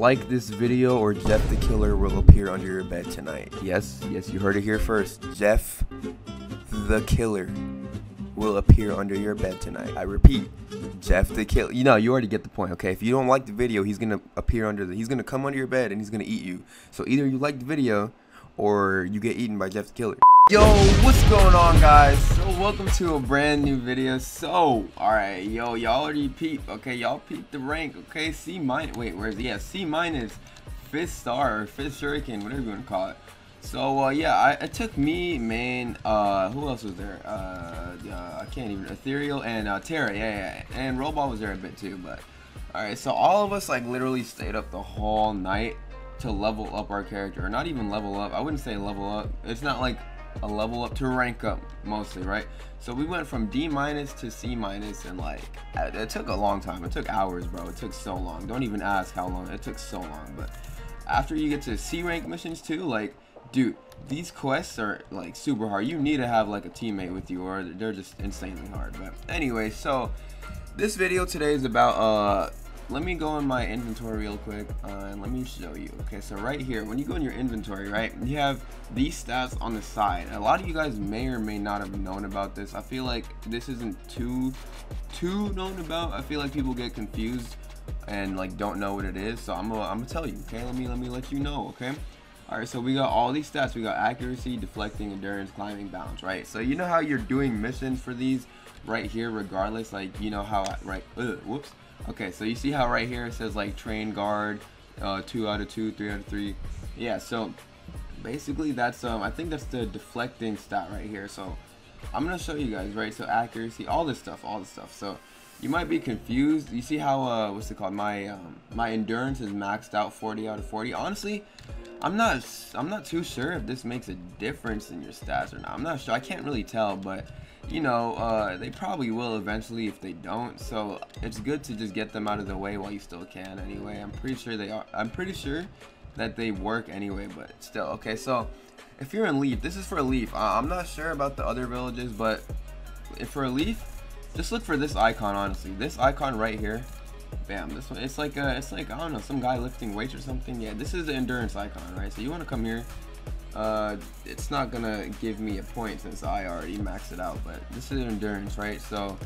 like this video or Jeff the Killer will appear under your bed tonight. Yes, yes, you heard it here first. Jeff the Killer will appear under your bed tonight. I repeat, Jeff the Killer. You know, you already get the point, okay? If you don't like the video, he's gonna appear under the. He's gonna come under your bed and he's gonna eat you. So either you like the video, or you get eaten by Jeff the Killer. Yo, what's going on, guys? So welcome to a brand new video. So, all right, yo, y'all already peep. Okay, y'all peep the rank. Okay, C minus. Wait, where's yeah? C minus, fifth star or fifth shuriken, whatever you want to call it. So uh, yeah, I, it took me, man. Uh, who else was there? Uh, uh, I can't even. Ethereal and uh, Terra, yeah, yeah, and Robot was there a bit too. But all right, so all of us like literally stayed up the whole night to level up our character, or not even level up. I wouldn't say level up. It's not like a level up to rank up mostly, right? So we went from D minus to C minus and like it took a long time. It took hours, bro. It took so long. Don't even ask how long. It took so long. But after you get to C rank missions too, like dude, these quests are like super hard. You need to have like a teammate with you or they're just insanely hard. But anyway, so this video today is about uh let me go in my inventory real quick uh, and let me show you. Okay so right here when you go in your inventory right you have these stats on the side. A lot of you guys may or may not have known about this. I feel like this isn't too too known about. I feel like people get confused and like don't know what it is. So I'm gonna, I'm gonna tell you okay? Let me let me let you know okay? All right so we got all these stats. We got accuracy deflecting endurance climbing balance right? So you know how you're doing missions for these right here regardless? Like you know how right ugh, whoops Okay, so you see how right here it says like train guard, uh, two out of two, three out of three. Yeah, so basically that's um I think that's the deflecting stat right here. So I'm gonna show you guys right. So accuracy, all this stuff, all this stuff. So you might be confused. You see how uh what's it called? My um, my endurance is maxed out 40 out of 40. Honestly, I'm not I'm not too sure if this makes a difference in your stats or not. I'm not sure. I can't really tell, but you know, uh, they probably will eventually if they don't. So it's good to just get them out of the way while you still can. Anyway, I'm pretty sure they are. I'm pretty sure that they work anyway, but still. Okay, so if you're in Leaf, this is for Leaf. Uh, I'm not sure about the other villages, but if for a Leaf, just look for this icon. Honestly, this icon right here. Bam. This one. It's like a. It's like I don't know, some guy lifting weights or something. Yeah, this is the endurance icon, right? So you want to come here uh, it's not gonna give me a point since I already maxed it out, but this is endurance, right? So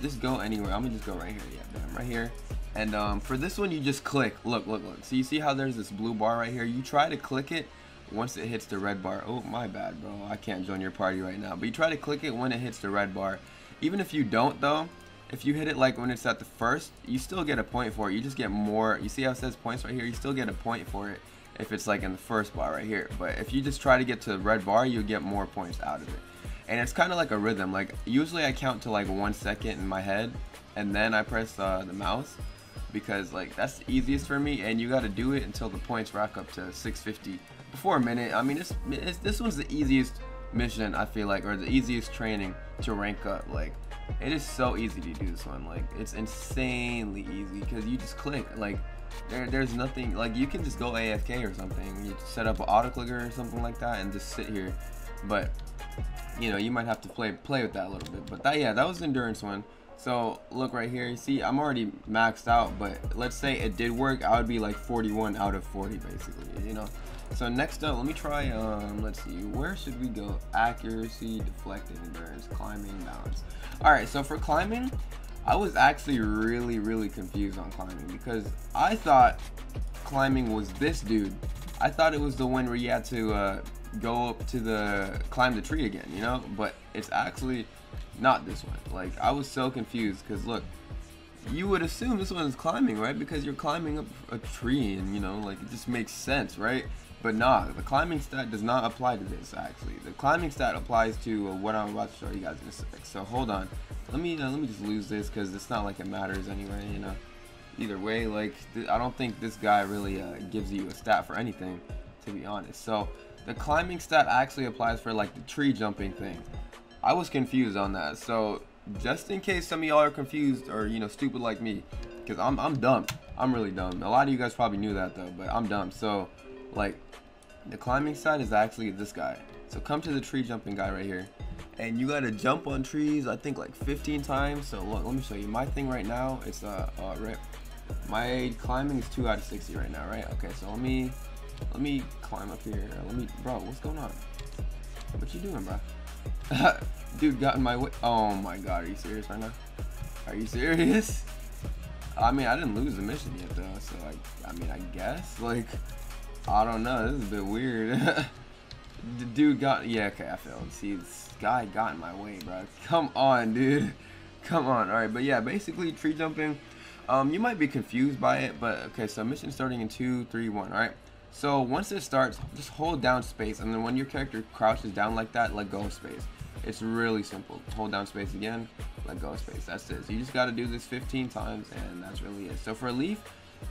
just go anywhere. I'm gonna just go right here, yeah, bam, right here. And um, for this one, you just click. Look, look, look. So you see how there's this blue bar right here? You try to click it once it hits the red bar. Oh, my bad, bro. I can't join your party right now. But you try to click it when it hits the red bar. Even if you don't, though, if you hit it like when it's at the first, you still get a point for it. You just get more. You see how it says points right here? You still get a point for it if it's like in the first bar right here. But if you just try to get to the red bar, you'll get more points out of it. And it's kind of like a rhythm. Like usually I count to like one second in my head and then I press uh, the mouse because like that's the easiest for me and you got to do it until the points rack up to 650 before a minute. I mean, it's, it's, this one's the easiest mission I feel like or the easiest training to rank up. Like it is so easy to do this one. Like it's insanely easy because you just click like there, there's nothing like you can just go AFK or something. You set up an auto clicker or something like that and just sit here. But you know, you might have to play play with that a little bit. But that yeah, that was endurance one. So look right here. You see, I'm already maxed out, but let's say it did work, I would be like 41 out of 40 basically, you know. So next up, let me try, um, let's see, where should we go? Accuracy, deflecting, endurance, climbing, balance. All right, so for climbing, I was actually really, really confused on climbing because I thought climbing was this dude. I thought it was the one where you had to uh, go up to the climb the tree again, you know. But it's actually not this one. Like I was so confused because look, you would assume this one is climbing, right? Because you're climbing up a tree, and you know, like it just makes sense, right? But nah, the climbing stat does not apply to this actually. The climbing stat applies to uh, what I'm about to show you guys in a sec. So hold on. Let me uh, let me just lose this because it's not like it matters anyway. You know. Either way, like I don't think this guy really uh, gives you a stat for anything, to be honest. So the climbing stat actually applies for like the tree jumping thing. I was confused on that. So just in case some of y'all are confused or you know stupid like me, because I'm I'm dumb. I'm really dumb. A lot of you guys probably knew that though, but I'm dumb. So like the climbing side is actually this guy. So come to the tree jumping guy right here and you gotta jump on trees I think like 15 times so look, let me show you my thing right now it's uh, uh right My climbing is two out of 60 right now, right? Okay, so let me let me climb up here. Let me, bro. What's going on? What you doing, bro? Dude got in my way. Oh my god, are you serious right now? Are you serious? I mean, I didn't lose the mission yet though, so I, I mean, I guess like, I don't know. This is a bit weird. the dude got, yeah, okay, I failed. See, this guy got in my way, bro. Come on, dude. Come on. All right, but yeah, basically tree jumping. Um, you might be confused by it, but okay. So mission starting in two, three, one. All right. So once it starts, just hold down space, and then when your character crouches down like that, let go of space. It's really simple. Hold down space again, let go of space. That's it. So you just got to do this 15 times, and that's really it. So for a leaf,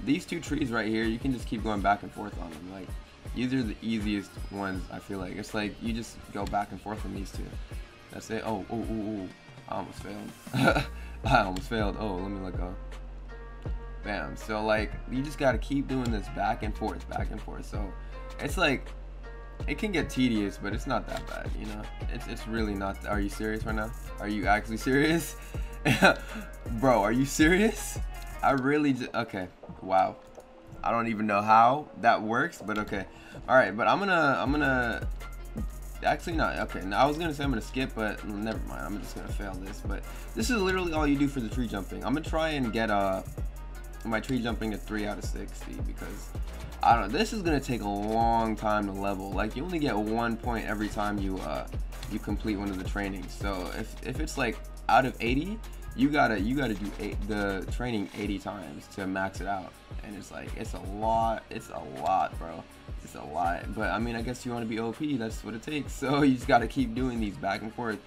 these two trees right here, you can just keep going back and forth on them. Like these are the easiest ones. I feel like it's like you just go back and forth on these two. That's it. Oh, oh, oh, oh. I almost failed. I almost failed. Oh, let me let go. Bam. So like you just gotta keep doing this back and forth, back and forth. So it's like it can get tedious, but it's not that bad, you know. It's it's really not. Are you serious right now? Are you actually serious, bro? Are you serious? I really just okay. Wow. I don't even know how that works, but okay. All right, but I'm gonna I'm gonna actually not okay i was gonna say i'm gonna skip but never mind i'm just gonna fail this but this is literally all you do for the tree jumping i'm gonna try and get uh my tree jumping to 3 out of 60 because I don't know this is gonna take a long time to level. Like you only get one point every time you uh you complete one of the trainings. So if, if it's like out of 80 you gotta you gotta do eight, the training 80 times to max it out. And it's like it's a lot it's a lot bro. It's a lot. But I mean I guess you want to be OP that's what it takes. So you just gotta keep doing these back and forth.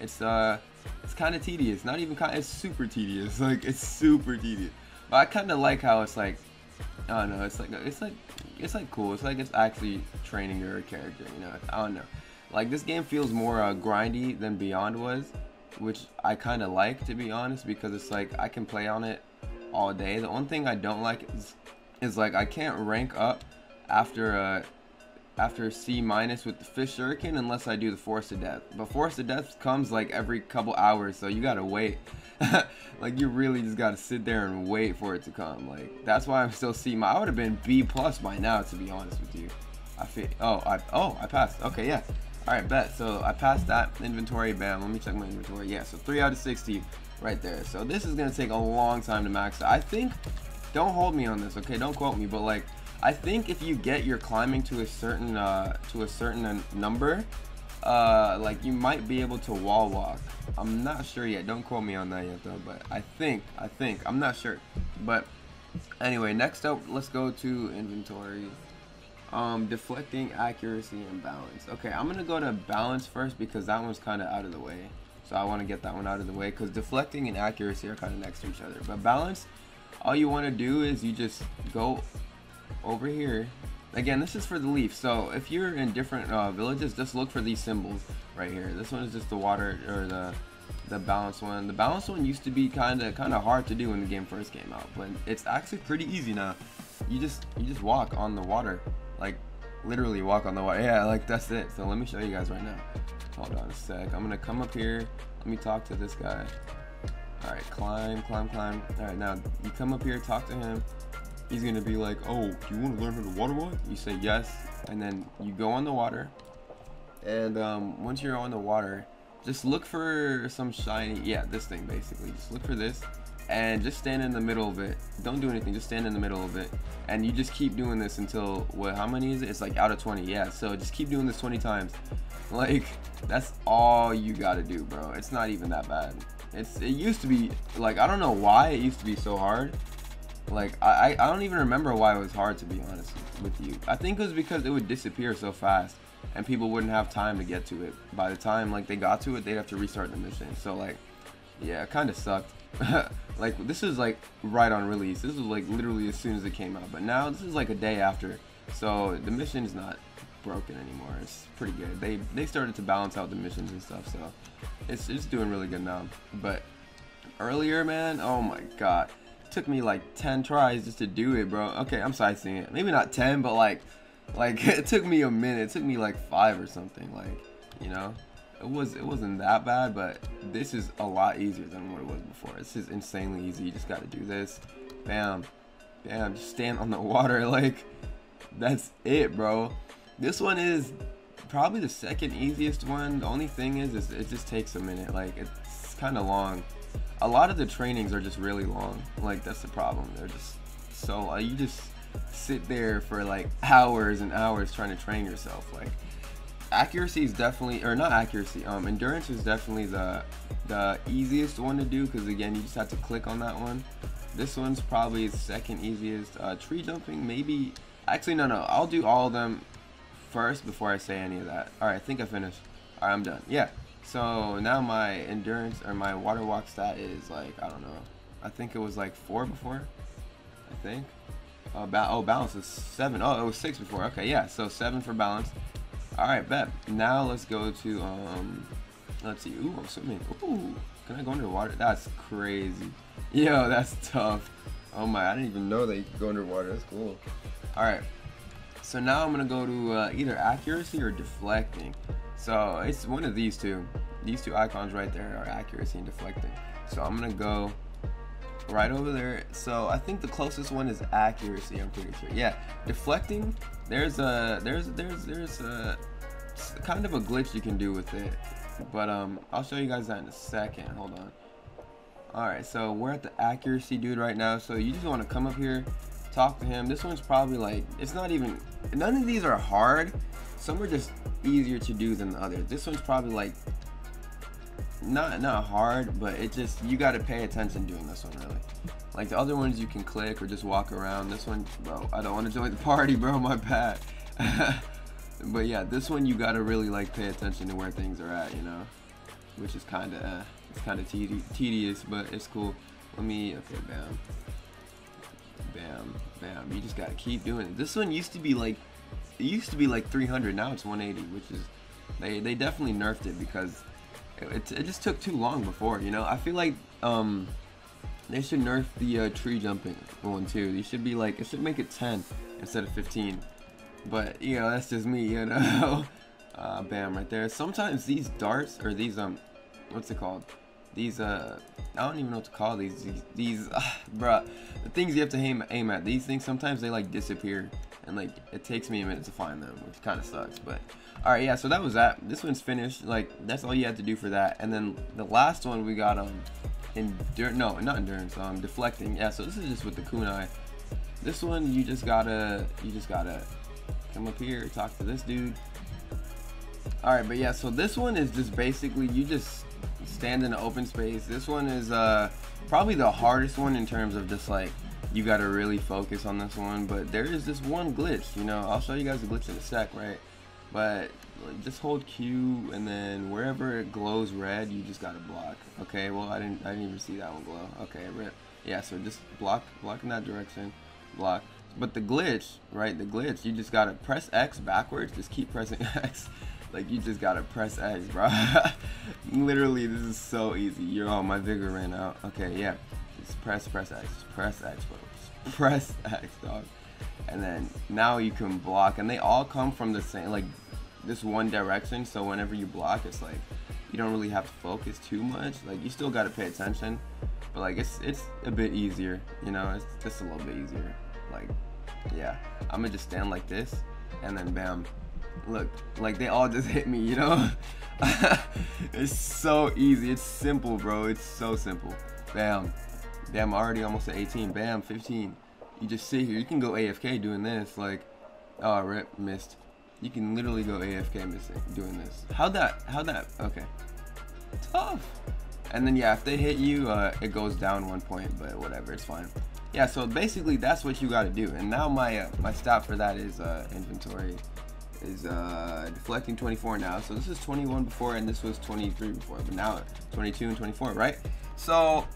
It's uh it's kind of tedious not even kind it's super tedious like it's super tedious but I kind of like how it's like, I don't know, it's like it's like it's like cool. It's like it's actually training your character. You know, I don't know. Like this game feels more uh, grindy than Beyond was, which I kind of like to be honest because it's like I can play on it all day. The only thing I don't like is is like I can't rank up after uh after C minus with the fish shuriken unless I do the Forest of Death. But Forest of Death comes like every couple hours, so you gotta wait. like you really just gotta sit there and wait for it to come. Like that's why I'm still C. My I would have been B plus by now, to be honest with you. I feel. Oh, I. Oh, I passed. Okay, yeah. All right, bet. So I passed that inventory. Bam. Let me check my inventory. Yeah. So three out of 60, right there. So this is gonna take a long time to max. I think. Don't hold me on this, okay? Don't quote me, but like, I think if you get your climbing to a certain uh, to a certain number, uh, like you might be able to wall walk. I'm not sure yet. Don't quote me on that yet though, but I think, I think, I'm not sure. But anyway, next up, let's go to inventory. Um, deflecting, accuracy, and balance. Okay, I'm gonna go to balance first because that one's kind of out of the way. So I want to get that one out of the way because deflecting and accuracy are kind of next to each other. But balance, all you want to do is you just go over here Again, this is for the leaf. So if you're in different uh, villages, just look for these symbols right here. This one is just the water or the the balance one. The balance one used to be kind of kind of hard to do when the game first came out, but it's actually pretty easy now. You just you just walk on the water, like literally walk on the water. Yeah, like that's it. So let me show you guys right now. Hold on a sec. I'm gonna come up here. Let me talk to this guy. All right, climb, climb, climb. All right, now you come up here, talk to him he's gonna be like, oh, you want to learn how to water walk? You say yes, and then you go on the water. And um, once you're on the water, just look for some shiny, yeah, this thing basically. Just look for this, and just stand in the middle of it. Don't do anything, just stand in the middle of it. And you just keep doing this until, what, how many is it? It's like out of 20, yeah. So just keep doing this 20 times. Like, that's all you gotta do, bro. It's not even that bad. It's, it used to be, like, I don't know why it used to be so hard like I, I don't even remember why it was hard to be honest with you. I think it was because it would disappear so fast and people wouldn't have time to get to it. By the time like they got to it, they'd have to restart the mission. So like, yeah, it kind of sucked. like this is like right on release. This was like literally as soon as it came out. But now this is like a day after. So the mission is not broken anymore. It's pretty good. They they started to balance out the missions and stuff. So it's it's doing really good now. But earlier, man, oh my god took me like 10 tries just to do it, bro. Okay, I'm sightseeing it. Maybe not 10, but like, like it took me a minute. It took me like five or something. Like, you know, it was it wasn't that bad, but this is a lot easier than what it was before. This is insanely easy. You just got to do this, bam, bam. just stand on the water. Like, that's it, bro. This one is probably the second easiest one. The only thing is, is it just takes a minute. Like, it's kind of long. A lot of the trainings are just really long. Like, that's the problem. They're just so, you just sit there for like hours and hours trying to train yourself. Like, accuracy is definitely or not accuracy um endurance is definitely the the easiest one to do because again you just have to click on that one this one's probably second easiest uh, tree jumping maybe actually no no i'll do all of them first before i say any of that all right i think i finished all right i'm done yeah so now my endurance or my water walk stat is like i don't know i think it was like four before i think uh, ba oh balance is seven. Oh, it was six before okay yeah so seven for balance Alright, bet. Now let's go to, um, let's see. Ooh, I'm swimming. Ooh, can I go underwater? That's crazy. Yo, that's tough. Oh my, I didn't even know that you could go underwater. That's cool. Alright, so now I'm going to go to uh, either accuracy or deflecting. So it's one of these two. These two icons right there are accuracy and deflecting. So I'm to go right over there. So I think the closest one is accuracy. I'm pretty sure. Yeah, deflecting. There's a there's there's there's a kind of a glitch you can do with it, but um I'll show you guys that in a second. Hold on. All right, so we're at the accuracy dude right now. So you just want to come up here, talk to him. This one's probably like it's not even. None of these are hard. Some are just easier to do than the others. This one's probably like not not hard, but it just you got to pay attention doing this one really. Like the other ones you can click or just walk around. This one, bro, I don't want to join the party, bro. My bad. but yeah, this one you got to really like pay attention to where things are at, you know, which is kind of uh, it's kind of tedious, but it's cool. Let me okay, bam, bam, bam. You just got to keep doing it. This one used to be like it used to be like 300. Now it's 180, which is they they definitely nerfed it because it, it just took too long before, you know? I feel like um, they should nerf the uh, tree jumping one too. You should be like, it should make it 10 instead of 15. But, you know, that's just me, you know? uh, bam, right there. Sometimes these darts, or these, um, what's it called? These, uh, I don't even know what to call these. These, these uh, bruh, the things you have to aim, aim at. These things, sometimes they, like, disappear. And, like, it takes me a minute to find them, which kind of sucks. But, alright, yeah, so that was that. This one's finished. Like, that's all you had to do for that. And then the last one we got, um, endurance, no, not endurance, um, deflecting. Yeah, so this is just with the kunai. This one, you just gotta, you just gotta come up here, talk to this dude. Alright, but yeah, so this one is just basically, you just stand in an open space. This one is uh, probably the hardest one in terms of just like you got to really focus on this one. But there is this one glitch, you know. I'll show you guys the glitch in a sec, right? But like, just hold Q and then wherever it glows red, you just gotta block. Okay, well I didn't I didn't even see that one glow. Okay, rip. Yeah, so just block block in that direction, block. But the glitch, right? The glitch, you just gotta press X backwards. Just keep pressing X. Like you just gotta press X, bro. Literally, this is so easy. You're oh my vigor ran out. Okay, yeah. Press press X. Press X, bro. Press X, dog. And then now you can block, and they all come from the same like this one direction. So whenever you block, it's like you don't really have to focus too much. Like you still gotta pay attention, but like it's it's a bit easier. You know, it's just a little bit easier. Like yeah, I'm gonna just stand like this, and then bam, Look, like they all just hit me, you know? it's so easy. It's simple, bro. It's so simple. Bam. Bam, already almost at 18. Bam, 15. You just sit here. You can go AFK doing this. Like, oh, rip, missed. You can literally go AFK missing doing this. How'd that, how'd that, okay. Tough. And then, yeah, if they hit you, uh, it goes down one point, but whatever, it's fine. Yeah, so basically that's what you gotta do. And now my, uh, my stop for that is uh, inventory is uh, deflecting 24 now. So this is 21 before and this was 23 before, but now 22 and 24, right? So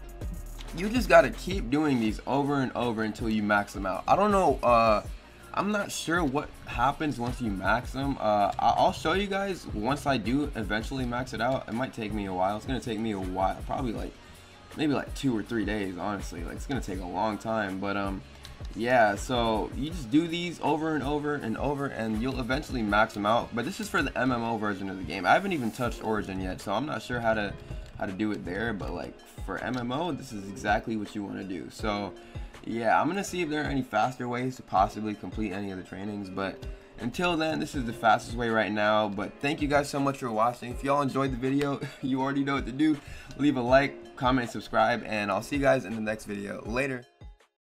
you just got to keep doing these over and over until you max them out. I don't know. Uh, I'm not sure what happens once you max them. Uh, I'll show you guys once I do eventually max it out. It might take me a while. It's to take me a while. Probably like maybe like two or three days, honestly. Like it's to take a long time. But um, yeah so you just do these over and over and over and you'll eventually max them out but this is for the MMO version of the game I haven't even touched origin yet so I'm not sure how to how to do it there but like for MMO this is exactly what you want to do so yeah, I'm gonna see if there are any faster ways to possibly complete any of the trainings, but until then, this is the fastest way right now. But thank you guys so much for watching. If y'all enjoyed the video, you already know what to do. Leave a like, comment, subscribe, and I'll see you guys in the next video. Later.